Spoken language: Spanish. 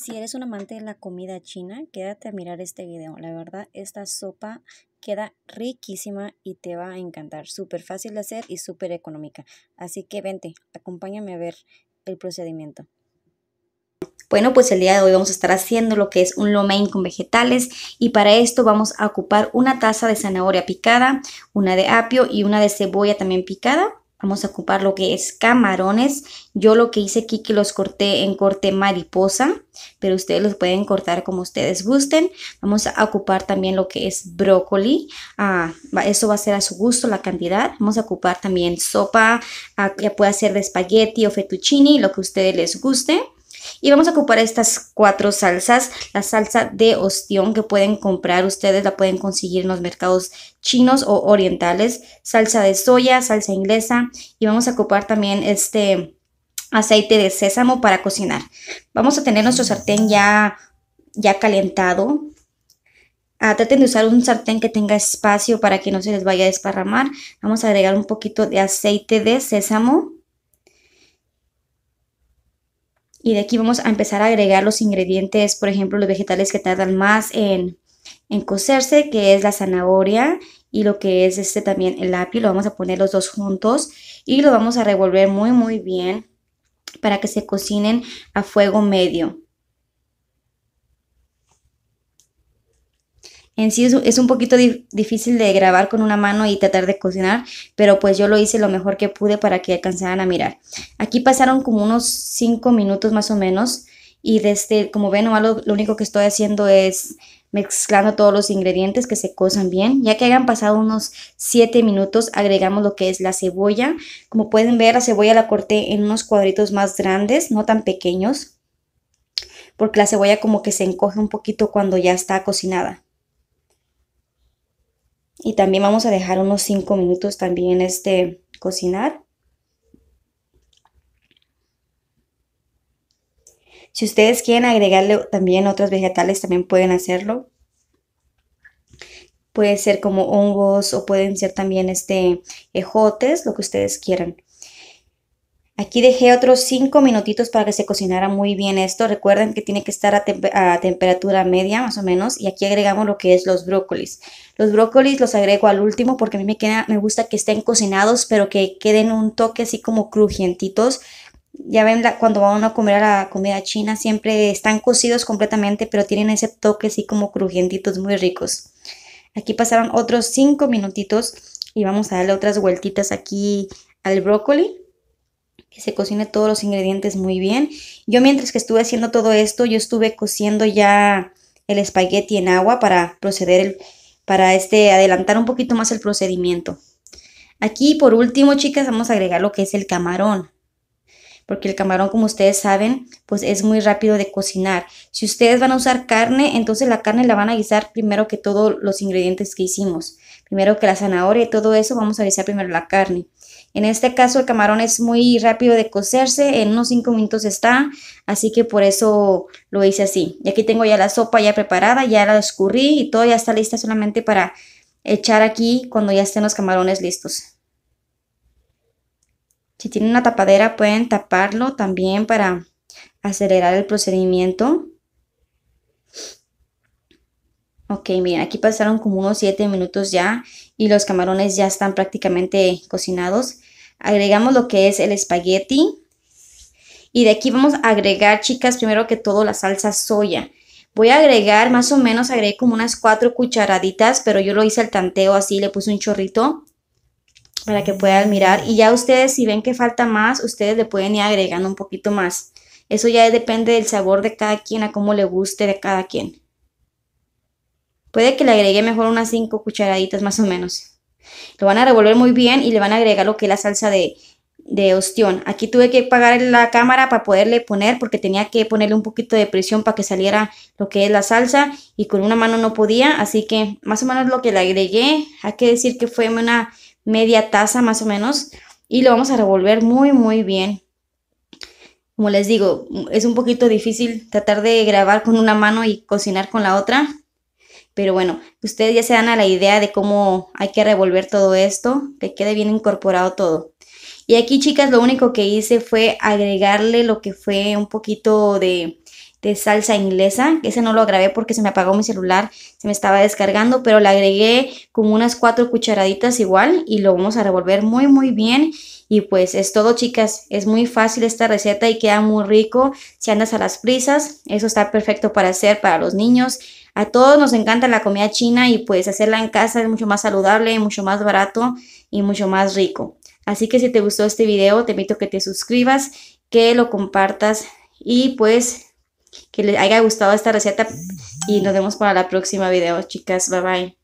Si eres un amante de la comida china, quédate a mirar este video. La verdad, esta sopa queda riquísima y te va a encantar. Súper fácil de hacer y súper económica. Así que vente, acompáñame a ver el procedimiento. Bueno, pues el día de hoy vamos a estar haciendo lo que es un lo mein con vegetales y para esto vamos a ocupar una taza de zanahoria picada, una de apio y una de cebolla también picada. Vamos a ocupar lo que es camarones. Yo lo que hice aquí que los corté en corte mariposa, pero ustedes los pueden cortar como ustedes gusten. Vamos a ocupar también lo que es brócoli. Ah, eso va a ser a su gusto la cantidad. Vamos a ocupar también sopa, ah, ya puede ser de espagueti o fettuccini, lo que a ustedes les guste. Y vamos a ocupar estas cuatro salsas. La salsa de ostión que pueden comprar ustedes, la pueden conseguir en los mercados chinos o orientales. Salsa de soya, salsa inglesa. Y vamos a ocupar también este aceite de sésamo para cocinar. Vamos a tener nuestro sartén ya, ya calentado. Ah, traten de usar un sartén que tenga espacio para que no se les vaya a desparramar. Vamos a agregar un poquito de aceite de sésamo. Y de aquí vamos a empezar a agregar los ingredientes, por ejemplo, los vegetales que tardan más en, en cocerse, que es la zanahoria y lo que es este también el apio. Lo vamos a poner los dos juntos y lo vamos a revolver muy muy bien para que se cocinen a fuego medio. En sí es, un poquito difícil de grabar con una mano y tratar de cocinar, pero pues yo lo hice lo mejor que pude para que alcanzaran a mirar. Aquí pasaron como unos 5 minutos más o menos y desde, como ven, lo, lo único que estoy haciendo es mezclando todos los ingredientes que se cosan bien. Ya que hayan pasado unos 7 minutos, agregamos lo que es la cebolla. Como pueden ver, la cebolla la corté en unos cuadritos más grandes, no tan pequeños, porque la cebolla como que se encoge un poquito cuando ya está cocinada. Y también vamos a dejar unos 5 minutos también este cocinar. Si ustedes quieren agregarle también otros vegetales, también pueden hacerlo. Puede ser como hongos o pueden ser también este ejotes, lo que ustedes quieran. Aquí dejé otros 5 minutitos para que se cocinara muy bien esto. Recuerden que tiene que estar a, temperatura media más o menos. Y aquí agregamos lo que es los brócolis. Los brócolis los agrego al último porque a mí me, queda, me gusta que estén cocinados pero que queden un toque así como crujientitos. Ya ven, cuando van a comer a la comida china siempre están cocidos completamente pero tienen ese toque así como crujientitos muy ricos. Aquí pasaron otros 5 minutitos y vamos a darle otras vueltitas aquí al brócoli que se cocine todos los ingredientes muy bien. Yo mientras que estuve haciendo todo esto, yo estuve cociendo ya el espagueti en agua para proceder, para este, adelantar un poquito más el procedimiento. Aquí por último, chicas, vamos a agregar lo que es el camarón. Porque el camarón, como ustedes saben, pues es muy rápido de cocinar. Si ustedes van a usar carne, entonces la carne la van a guisar primero que todos los ingredientes que hicimos. Primero que la zanahoria y todo eso, vamos a guisar primero la carne. En este caso el camarón es muy rápido de cocerse, en unos 5 minutos está, así que por eso lo hice así. Y aquí tengo ya la sopa ya preparada, ya la escurrí y todo ya está lista solamente para echar aquí cuando ya estén los camarones listos. Si tienen una tapadera pueden taparlo también para acelerar el procedimiento. Ok, miren, aquí pasaron como unos 7 minutos ya y los camarones ya están prácticamente cocinados. Agregamos lo que es el espagueti. Y de aquí vamos a agregar, chicas, primero que todo la salsa soya. Voy a agregar más o menos, agregué como unas 4 cucharaditas, pero yo lo hice al tanteo así, le puse un chorrito para que puedan mirar. Y ya ustedes si ven que falta más, ustedes le pueden ir agregando un poquito más. Eso ya depende del sabor de cada quien, a cómo le guste de cada quien. Puede que le agregue mejor unas 5 cucharaditas más o menos. Lo van a revolver muy bien y le van a agregar lo que es la salsa de, de ostión. Aquí tuve que apagar la cámara para poderle poner porque tenía que ponerle un poquito de presión para que saliera lo que es la salsa y con una mano no podía, así que más o menos lo que le agregué, hay que decir que fue una media taza más o menos y lo vamos a revolver muy muy bien. Como les digo, es un poquito difícil tratar de grabar con una mano y cocinar con la otra, pero bueno, ustedes ya se dan a la idea de cómo hay que revolver todo esto, que quede bien incorporado todo. Y aquí, chicas, lo único que hice fue agregarle lo que fue un poquito de de salsa inglesa. Ese no lo grabé porque se me apagó mi celular, se me estaba descargando, pero le agregué como unas cuatro cucharaditas igual y lo vamos a revolver muy muy bien. Y pues es todo chicas, es muy fácil esta receta y queda muy rico si andas a las prisas. Eso está perfecto para hacer para los niños. A todos nos encanta la comida china y pues hacerla en casa es mucho más saludable, mucho más barato y mucho más rico. Así que si te gustó este video, te invito a que te suscribas, que lo compartas y pues que les haya gustado esta receta y nos vemos para la próxima video, chicas. Bye bye.